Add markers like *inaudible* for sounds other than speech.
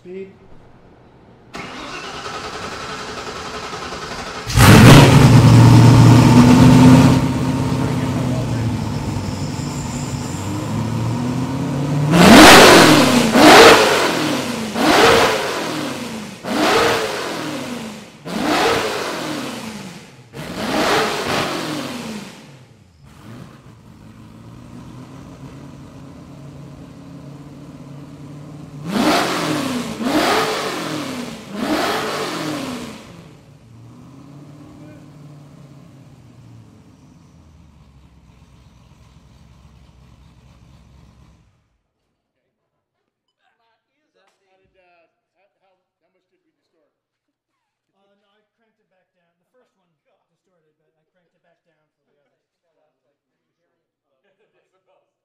Speed. *laughs* Isabel's